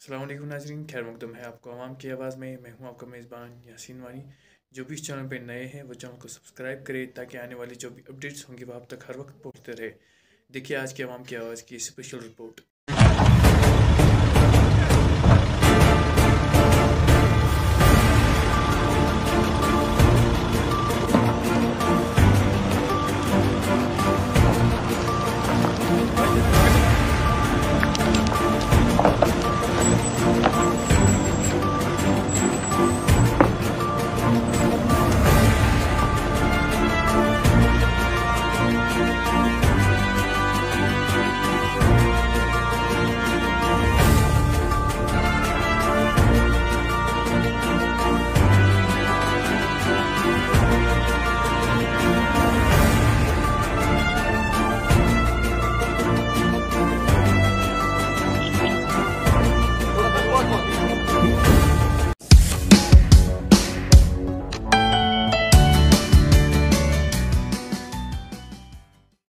अल्लाम नाजरीन, खैर मकदम है आपको आवाम की आवाज़ में। मैं हूँ आपका मेज़बान यासीन वानी। जो भी इस चैनल पर नए हैं, वो चैनल को सब्सक्राइब करें ताकि आने वाली जो भी अपडेट्स होंगी, वो आप तक हर वक्त पहुँचते रहे। देखिए आज की आवाम की आवाज़ की स्पेशल रिपोर्ट